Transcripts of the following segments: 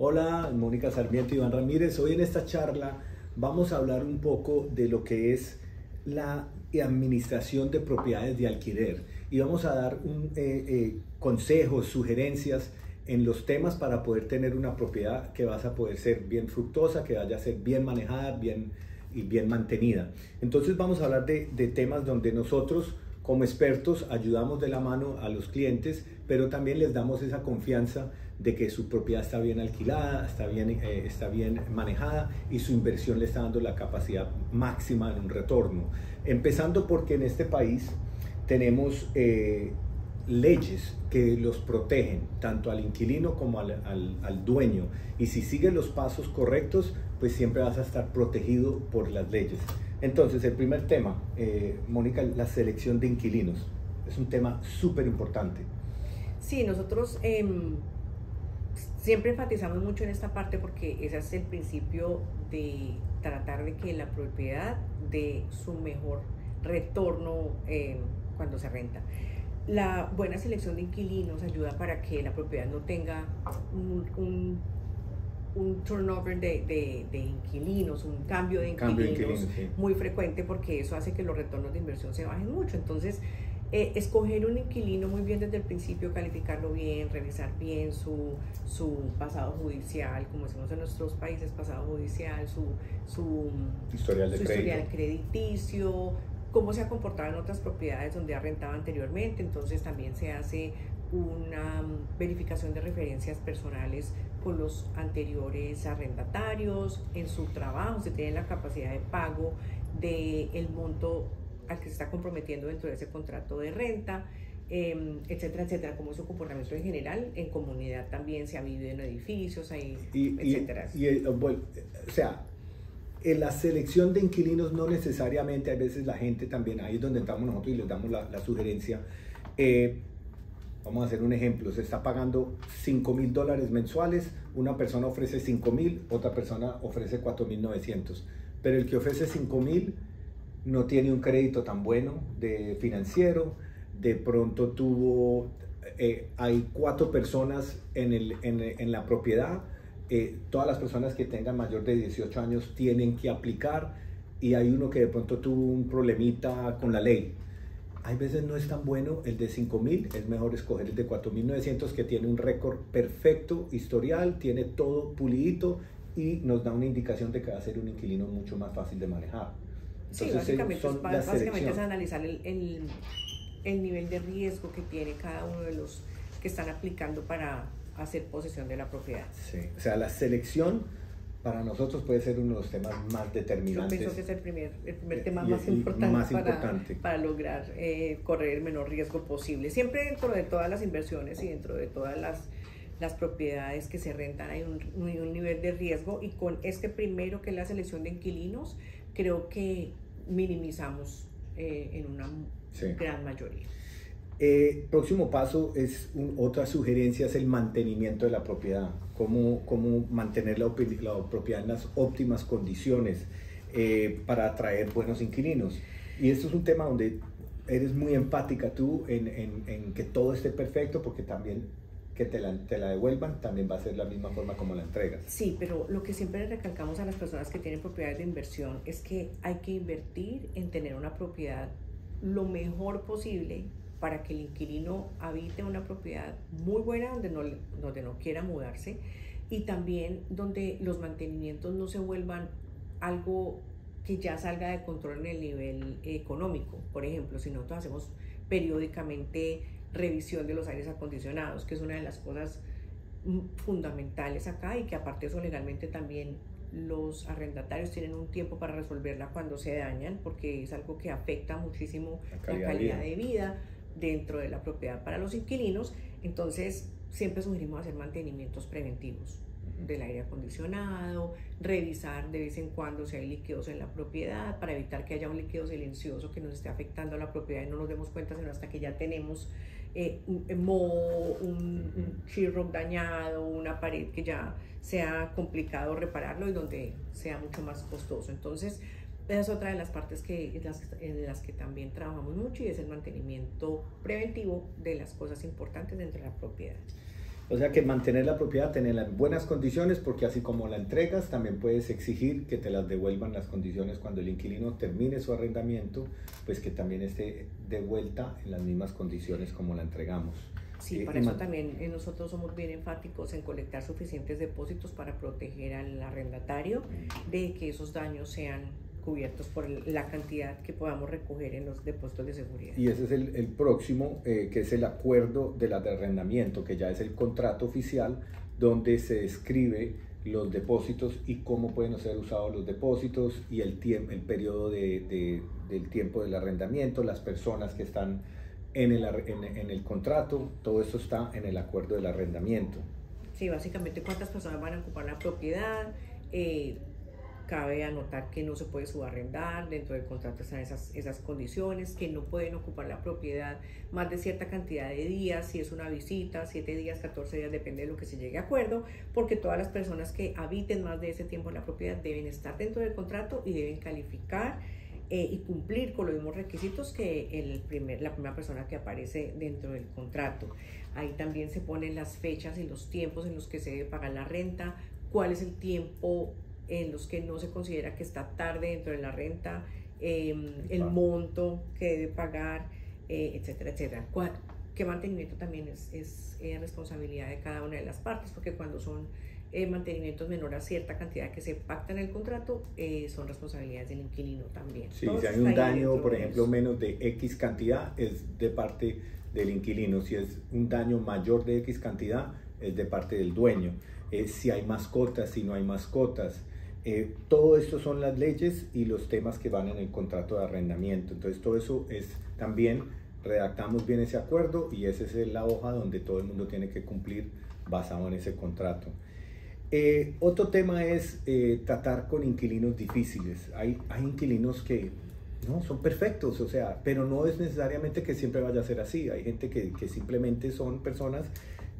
Hola, Mónica Sarmiento Iván Ramírez. Hoy en esta charla vamos a hablar un poco de lo que es la administración de propiedades de alquiler y vamos a dar un, eh, eh, consejos, sugerencias en los temas para poder tener una propiedad que vas a poder ser bien fructosa, que vaya a ser bien manejada, bien y bien mantenida. Entonces vamos a hablar de temas donde nosotros como expertos ayudamos de la mano a los clientes, pero también les damos esa confianza de que su propiedad está bien alquilada, está bien, eh, está bien manejada y su inversión le está dando la capacidad máxima en un retorno. Empezando porque en este país tenemos eh, leyes que los protegen, tanto al inquilino como al, al, dueño. Y si sigues los pasos correctos, pues siempre vas a estar protegido por las leyes. Entonces, el primer tema, eh, Mónica, la selección de inquilinos. Es un tema súper importante. Sí, nosotros em, siempre enfatizamos mucho en esta parte porque ese es el principio de tratar de que la propiedad dé su mejor retorno em, cuando se renta. La buena selección de inquilinos ayuda para que la propiedad no tenga un un turnover de, de, inquilinos, un cambio de inquilinos, muy frecuente porque eso hace que los retornos de inversión se bajen mucho. Entonces, eh, escoger un inquilino muy bien desde el principio, calificarlo bien, revisar bien su, su pasado judicial, como decimos en nuestros países, pasado judicial, su, su, historial, de historial crediticio, cómo se ha comportado en otras propiedades donde ha rentado anteriormente. Entonces también se hace una mm, verificación de referencias personales con los anteriores arrendatarios, en su trabajo, si tienen la capacidad de pago del el monto al que se está comprometiendo dentro de ese contrato de renta, em, etcétera, etcétera, como su comportamiento en general, en comunidad también se ha vivido en edificios, ahí, etcétera. Y, eh, o sea, en la selección de inquilinos no necesariamente, a veces la gente también, ahí es donde estamos nosotros y les damos la, la sugerencia, eh, Vamos a hacer un ejemplo, se está pagando 5 mil dólares mensuales, una persona ofrece 5 mil, otra persona ofrece 4 mil 900, pero el que ofrece 5 mil no tiene un crédito tan bueno de financiero, de pronto tuvo, eh, hay cuatro personas en, el, en, la propiedad, eh, todas las personas que tengan mayor de 18 años tienen que aplicar y hay uno que de pronto tuvo un problemita con la ley. Hay veces no es tan bueno el de 5000, es mejor escoger el de 4900 que tiene un récord perfecto, historial, tiene todo pulidito y nos da una indicación de que va a ser un inquilino mucho más fácil de manejar. Sí, básicamente, es, básicamente es analizar el, el, el nivel de riesgo que tiene cada uno de los que están aplicando para hacer posesión de la propiedad. Sí, o sea, la selección para nosotros puede ser uno de los temas más determinantes. Yo pienso que es el primer, el primer tema más, importante para, para, lograr eh, correr el menor riesgo posible. Siempre dentro de todas las inversiones y dentro de todas las, las propiedades que se rentan hay un, un, nivel de riesgo y con este primero que es la selección de inquilinos, creo que minimizamos eh, en una gran mayoría. Eh, próximo paso es otra sugerencia es el mantenimiento de la propiedad, cómo, cómo mantener la, propiedad en las óptimas condiciones eh, para atraer buenos inquilinos. Y esto es un tema donde eres muy empática tú en, en, en que todo esté perfecto porque también que te la, te la, devuelvan también va a ser la misma forma como la entregas. Sí, pero lo que siempre recalcamos a las personas que tienen propiedades de inversión es que hay que invertir en tener una propiedad lo mejor posible para que el inquilino habite una propiedad muy buena donde no, donde no quiera mudarse y también donde los mantenimientos no se vuelvan algo que ya salga de control en el nivel económico. Por ejemplo, si nosotros hacemos periódicamente revisión de los aires acondicionados, que es una de las cosas fundamentales acá y que aparte de eso legalmente también los arrendatarios tienen un tiempo para resolverla cuando se dañan porque es algo que afecta muchísimo la calidad, de vida dentro de la propiedad para los inquilinos, entonces siempre sugerimos hacer mantenimientos preventivos del aire acondicionado, revisar de vez en cuando si hay líquidos en la propiedad para evitar que haya un líquido silencioso que nos esté afectando a la propiedad y no nos demos cuenta sino hasta que ya tenemos eh, un, un, un dañado, una pared que ya sea complicado repararlo y donde sea mucho más costoso. Entonces, esa es otra de las partes que, en, las, en las que también trabajamos mucho y es el mantenimiento preventivo de las cosas importantes dentro de la propiedad. O sea que mantener la propiedad, tenerla en buenas condiciones, porque así como la entregas, también puedes exigir que te las devuelvan las condiciones cuando el inquilino termine su arrendamiento, pues que también esté de vuelta en las mismas condiciones como la entregamos. Sí, Eh, para eso también eh, nosotros somos bien enfáticos en colectar suficientes depósitos para proteger al arrendatario de que esos daños sean cubiertos por la cantidad que podamos recoger en los depósitos de seguridad. Y ese es el, el próximo, eh, que es el acuerdo de la de arrendamiento, que ya es el contrato oficial donde se describe los depósitos y cómo pueden ser usados los depósitos y el, tiempo, el periodo de, de- del tiempo del arrendamiento, las personas que están en el, en, en el contrato, todo eso está en el acuerdo del arrendamiento. Sí, básicamente cuántas personas van a ocupar la propiedad. eh, cabe anotar que no se puede subarrendar, dentro del contrato están esas, esas condiciones, que no pueden ocupar la propiedad más de cierta cantidad de días, si es una visita, 7 días, 14 días, depende de lo que se llegue a acuerdo, porque todas las personas que habiten más de ese tiempo en la propiedad deben estar dentro del contrato y deben calificar eh, y cumplir con los mismos requisitos que el primer, la primera persona que aparece dentro del contrato. Ahí también se ponen las fechas y los tiempos en los que se debe pagar la renta, cuál es el tiempo en los que no se considera que está tarde dentro de la renta, eh, el monto que debe pagar, eh, etcétera, etcétera. Cuál- qué mantenimiento también es, es eh, responsabilidad de cada una de las partes, porque cuando son eh, mantenimientos menor a cierta cantidad que se pacta en el contrato, eh, son responsabilidades del inquilino también. Sí, Todo si hay un daño, por de ejemplo, eso. menos de X cantidad, es de parte del inquilino. Si es un daño mayor de X cantidad, es de parte del dueño. Eh, si hay mascotas, si no hay mascotas. Eh, todo esto son las leyes y los temas que van en el contrato de arrendamiento. Entonces, todo eso es también, redactamos bien ese acuerdo y esa es la hoja donde todo el mundo tiene que cumplir basado en ese contrato. Eh, otro tema es eh, tratar con inquilinos difíciles. Hay, hay inquilinos que no son perfectos, o sea, pero no es necesariamente que siempre vaya a ser así. Hay gente que, que simplemente son personas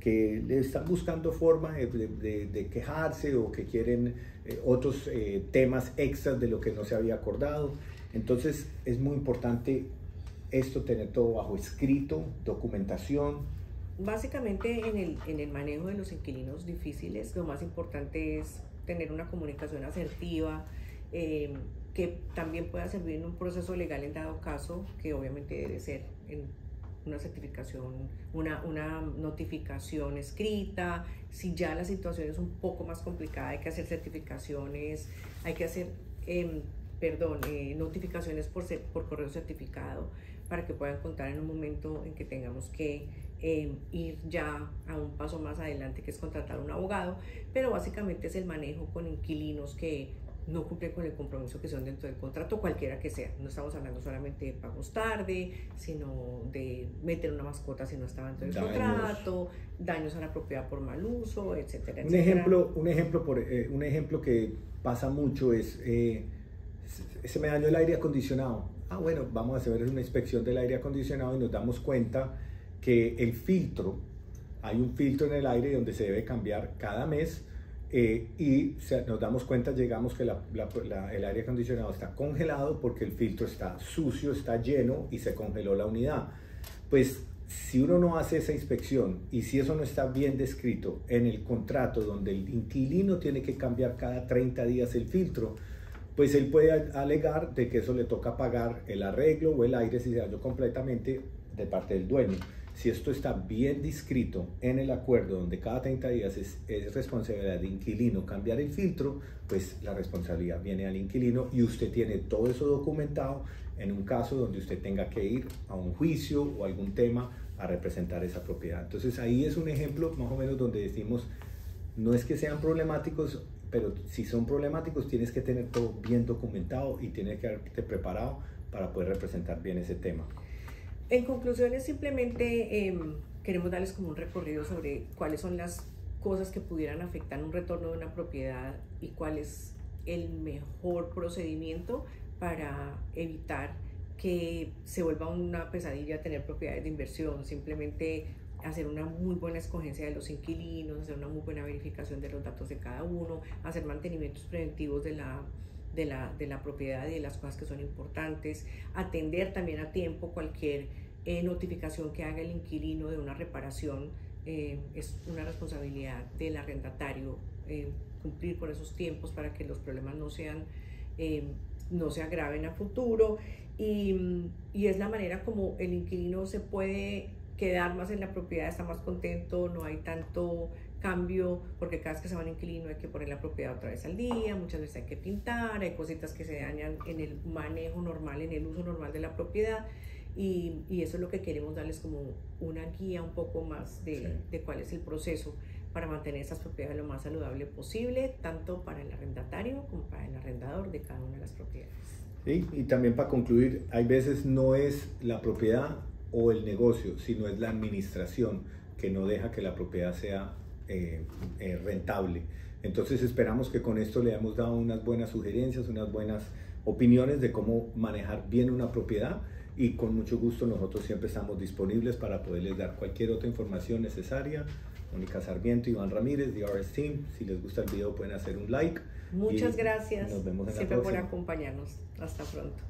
que le están buscando forma de, de- de quejarse o que quieren eh, otros eh, temas extras de lo que no se había acordado. Entonces es muy importante esto, tener todo bajo escrito, documentación, Básicamente en el, en el manejo de los inquilinos difíciles, lo más importante es tener una comunicación asertiva, eh, que también pueda servir en un proceso legal en dado caso, que obviamente debe ser en una certificación, una, una notificación escrita. Si ya la situación es un poco más complicada, hay que hacer certificaciones, hay que hacer, em, perdón, eh, notificaciones por, por correo certificado para que puedan contar en un momento en que tengamos que eh, ir ya a un paso más adelante, que es contratar un abogado, pero básicamente es el manejo con inquilinos que no cumplen con el compromiso que son dentro del contrato, cualquiera que sea. No estamos hablando solamente de pagos tarde, sino de meter una mascota si no estaba dentro del Daños. contrato, daños a la propiedad por mal uso, etcétera, Un etcétera. ejemplo, un ejemplo, por, eh, un ejemplo que pasa mucho es, eh, se- se me dañó el aire acondicionado. Ah, bueno, vamos a hacer una inspección del aire acondicionado y nos damos cuenta que el filtro, hay un filtro en el aire donde se debe cambiar cada mes eh, y se- nos damos cuenta, llegamos que la- la- la- el aire acondicionado está congelado porque el filtro está sucio, está lleno y se congeló la unidad. Pues si uno no hace esa inspección y si eso no está bien descrito en el contrato donde el inquilino tiene que cambiar cada 30 días el filtro, pues él puede alegar de que eso le toca pagar el arreglo o el aire si se dañó completamente de parte del dueño. Si esto está bien descrito en el acuerdo donde cada 30 días es, es responsabilidad de inquilino cambiar el filtro, pues la responsabilidad viene al inquilino y usted tiene todo eso documentado en un caso donde usted tenga que ir a un juicio o algún tema a representar esa propiedad. Entonces ahí es un ejemplo más o menos donde decimos, no es que sean problemáticos, pero si son problemáticos tienes que tener todo bien documentado y tienes que haberte preparado para poder representar bien ese tema. En conclusiones, simplemente em, queremos darles como un recorrido sobre cuáles son las cosas que pudieran afectar un retorno de una propiedad y cuál es el mejor procedimiento para evitar que se vuelva una pesadilla tener propiedades de inversión, simplemente hacer una muy buena escogencia de los inquilinos, hacer una muy buena verificación de los datos de cada uno, hacer mantenimientos preventivos de la, de la, de la propiedad y de las cosas que son importantes, atender también a tiempo cualquier eh, notificación que haga el inquilino de una reparación eh, es una responsabilidad del arrendatario eh, cumplir con esos tiempos para que los problemas no sean no se agraven a futuro. Y, y, es la manera como el inquilino se puede quedar más en la propiedad, está más contento, no hay tanto cambio, porque cada vez que se va un inquilino hay que poner la propiedad otra vez al día, muchas veces hay que pintar, hay cositas que se dañan en el manejo normal, en el uso normal de la propiedad. Y, y eso es lo que queremos darles como una guía un poco más de, de cuál es el proceso para mantener esas propiedades lo más saludable posible, tanto para el arrendatario como para el arrendador de cada una de las propiedades. Sí, y también para concluir, hay veces no es la propiedad o el negocio, sino es la administración que no deja que la propiedad sea eh, eh, rentable. Entonces esperamos que con esto le hayamos dado unas buenas sugerencias, unas buenas opiniones de cómo manejar bien una propiedad y con mucho gusto nosotros siempre estamos disponibles para poderles dar cualquier otra información necesaria. Mónica Sarmiento, Iván Ramírez, The RS Team. Si les gusta el video pueden hacer un like. Muchas gracias. Nos vemos en siempre por acompañarnos. Hasta pronto.